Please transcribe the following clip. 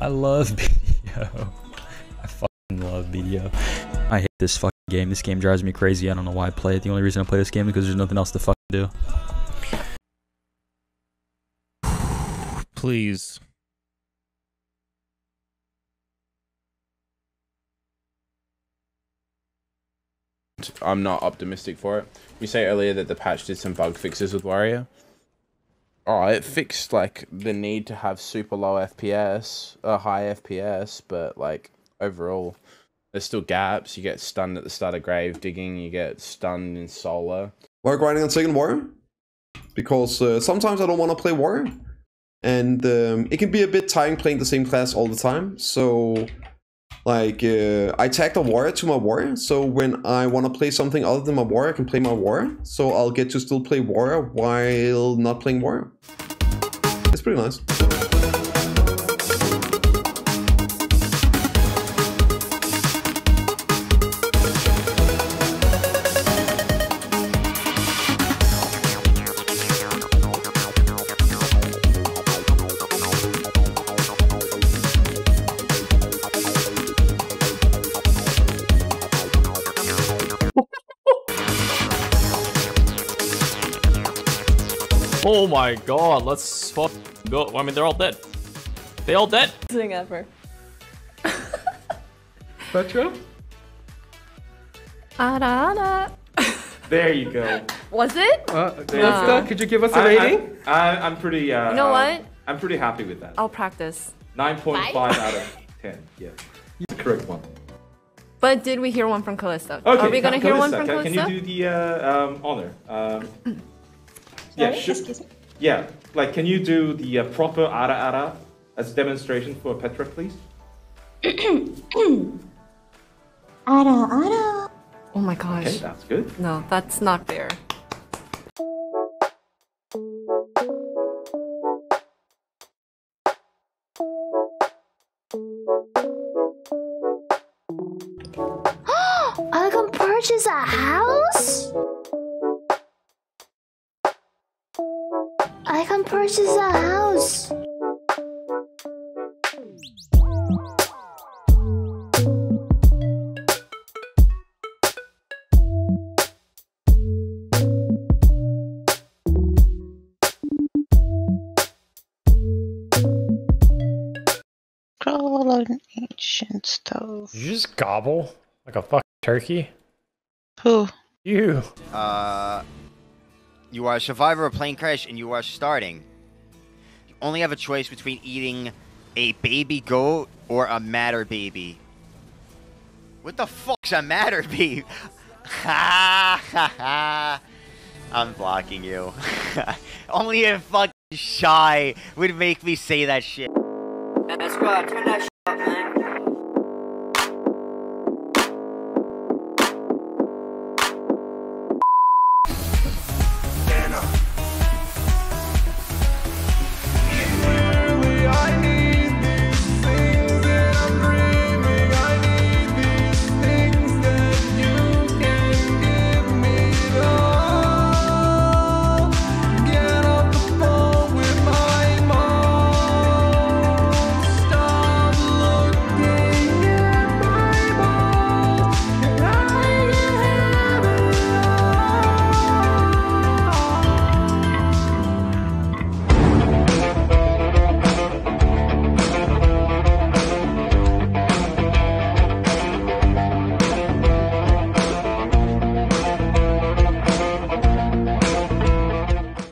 I love BDO. I fucking love BDO. I hate this fucking game. This game drives me crazy. I don't know why I play it. The only reason I play this game is because there's nothing else to fucking do. Please. I'm not optimistic for it. You say earlier that the patch did some bug fixes with Warrior. Oh, it fixed like the need to have super low FPS, a high FPS, but like overall, there's still gaps. You get stunned at the start of grave digging. You get stunned in solo. Why grinding on second warrior? Because uh, sometimes I don't want to play warrior, and um, it can be a bit tiring playing the same class all the time. So like, uh, I tagged a warrior to my warrior, so when I want to play something other than my warrior, I can play my warrior. So I'll get to still play warrior while not playing warrior. It's pretty nice. Oh my god, let's fuck go. I mean, they're all dead. They all dead. Thing ever. Petra? Ada, ada. There you go. Was it? Uh, There you could you give us a I- rating? I, I, I'm pretty. Uh, You know uh, what? I'm pretty happy with that. I'll practice. 9.5 out of 10. Yeah. The correct one. But did we hear one from Callista? Okay. Are we gonna hear one Calista, from can, Callista? Can you do the uh, um, honor? Um, yeah, Sorry? sure. Excuse me? Yeah, like, can you do the uh, proper ara ara as a demonstration for Petra, please? Ada, ada. Oh my gosh. Okay, that's good. No, that's not fair. I can purchase a house? I can a house. Crawl on ancient stove. Did you just gobble like a fucking turkey? Who? You. Uh, you are a survivor of a plane crash and you are starting. You only have a choice between eating a baby goat or a matter baby. What the fuck's a matter baby? Ha ha ha. I'm blocking you. only a fucking shy would make me say that shit. Turn that shit up, man.